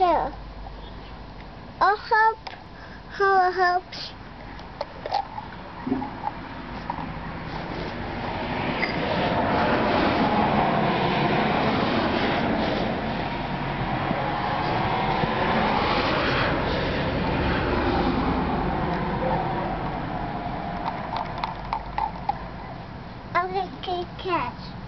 too. I'll help. I'll help. I'm catch.